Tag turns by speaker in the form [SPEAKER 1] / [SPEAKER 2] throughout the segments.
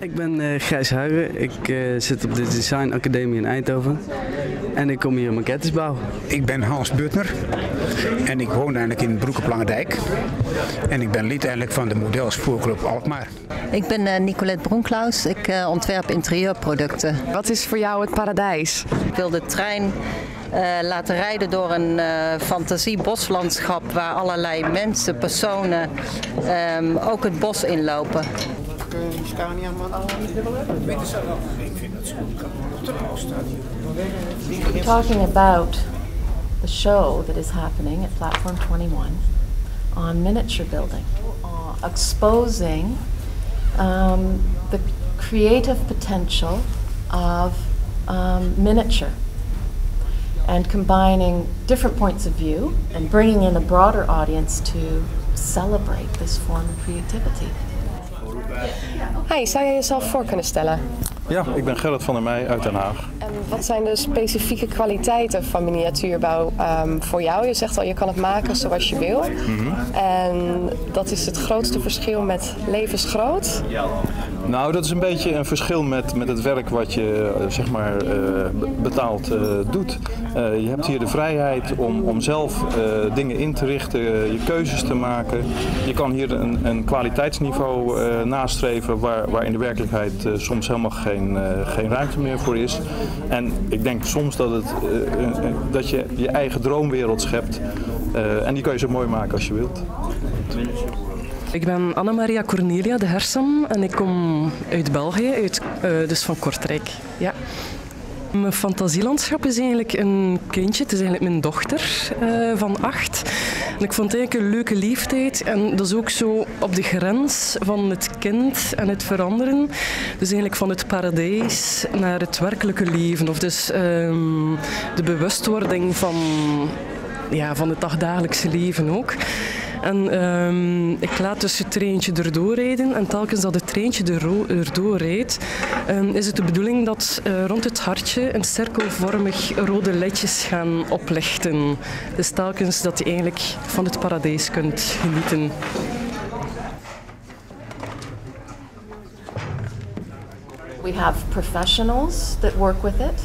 [SPEAKER 1] Ik ben uh, Gijs Huigen. Ik uh, zit op de Design Academie in Eindhoven. En ik kom hier maquettes bouwen.
[SPEAKER 2] Ik ben Hans Butner. En ik woon eigenlijk in Broek op Lange Dijk. En ik ben lid eigenlijk van de Modelspoorclub Alkmaar.
[SPEAKER 3] Ik ben uh, Nicolette Bronklaus. Ik ontwerp interieurproducten.
[SPEAKER 4] Wat is voor jou het paradijs?
[SPEAKER 3] Ik wil de trein uh, laten rijden door een uh, fantasieboslandschap waar allerlei mensen, personen um, ook het bos inlopen.
[SPEAKER 5] We're talking about the show that is happening at Platform 21 on miniature building, uh, exposing um, the creative potential of um, miniature and combining different points of view and bringing in a broader audience to celebrate this form of creativity.
[SPEAKER 4] Hi, zou je jezelf voor kunnen stellen?
[SPEAKER 6] Ja, ik ben Gerrit van der Meij uit Den Haag.
[SPEAKER 4] En wat zijn de specifieke kwaliteiten van miniatuurbouw um, voor jou? Je zegt al, je kan het maken zoals je wil. Mm -hmm. En dat is het grootste verschil met levensgroot?
[SPEAKER 6] Nou, dat is een beetje een verschil met, met het werk wat je zeg maar, uh, betaald uh, doet. Uh, je hebt hier de vrijheid om, om zelf dingen in te richten, je keuzes te maken. Je kan hier een, een kwaliteitsniveau nastreven waar, waar in de werkelijkheid soms helemaal geen, geen ruimte meer voor is. En ik denk soms dat, het, dat je je eigen droomwereld schept. en die kan je zo mooi maken als je wilt.
[SPEAKER 7] Ik ben Annemaria Cornelia de Hersen en ik kom uit België, uit, dus van Kortrijk. Ja. Mijn fantasielandschap is eigenlijk een kindje, het is eigenlijk mijn dochter uh, van acht. En ik vond het eigenlijk een leuke leeftijd en dat is ook zo op de grens van het kind en het veranderen. Dus eigenlijk van het paradijs naar het werkelijke leven. Of dus um, de bewustwording van, ja, van het dagdagelijkse leven ook. En um, ik laat dus het treintje erdoor rijden en telkens dat het treintje erdoor rijdt, um, is het de bedoeling dat uh, rond het hartje een cirkelvormig rode ledjes gaan oplichten. Dus telkens dat je eigenlijk van het paradijs kunt genieten.
[SPEAKER 5] We have professionals that work with it,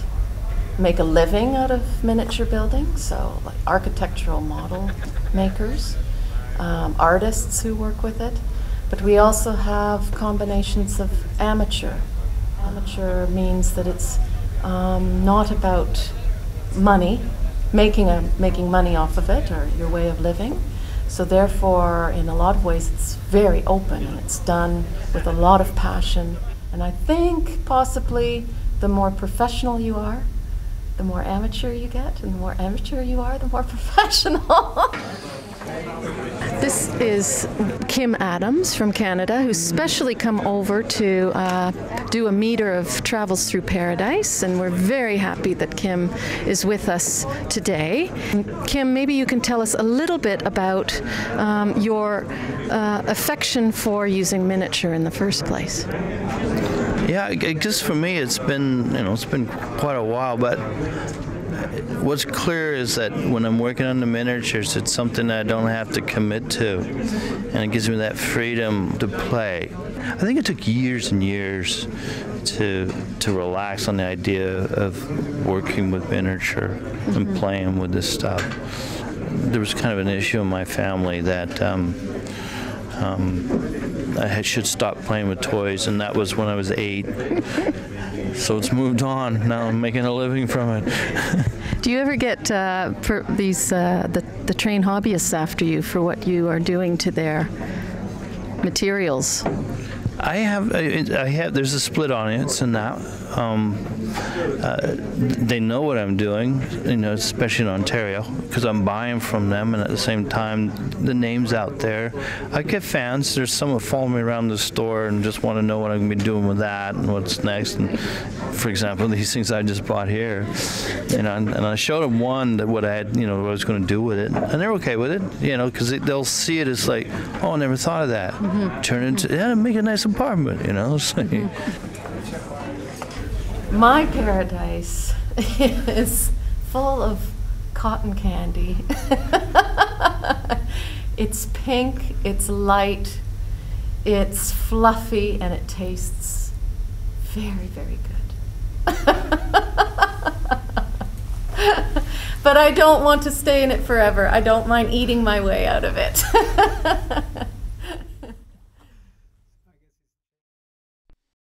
[SPEAKER 5] make a living out of miniature building, so like architectural model makers. Um, artists who work with it, but we also have combinations of amateur. Amateur means that it's um, not about money, making a making money off of it or your way of living. So therefore, in a lot of ways, it's very open and it's done with a lot of passion. And I think possibly the more professional you are, the more amateur you get, and the more amateur you are, the more professional.
[SPEAKER 8] This is Kim Adams from Canada, who's specially come over to uh, do a meter of Travels Through Paradise, and we're very happy that Kim is with us today. Kim, maybe you can tell us a little bit about um, your uh, affection for using miniature in the first place.
[SPEAKER 9] Yeah, I guess for me it's been you know it's been quite a while, but what's clear is that when I'm working on the miniatures, it's something that I don't have to commit to, and it gives me that freedom to play. I think it took years and years to to relax on the idea of working with miniature mm-hmm. and playing with this stuff. There was kind of an issue in my family that. Um, um, I should stop playing with toys, and that was when I was eight. so it's moved on. Now I'm making a living from it.
[SPEAKER 8] Do you ever get uh, these uh, the, the train hobbyists after you for what you are doing to their materials?
[SPEAKER 9] I have, I have. There's a split audience in that. Um, uh, they know what I'm doing, you know, especially in Ontario, because I'm buying from them, and at the same time, the name's out there. I get fans. There's some who follow me around the store and just want to know what I'm going to be doing with that and what's next. And for example, these things I just bought here, you know, and, and I showed them one that what I had, you know, what I was going to do with it, and they're okay with it, you know, because they'll see it as like, oh, I never thought of that. Mm-hmm. Turn it into, yeah, make a nice you know. So.
[SPEAKER 5] My paradise is full of cotton candy. it's pink, it's light, it's fluffy, and it tastes very, very good. but I don't want to stay in it forever. I don't mind eating my way out of it.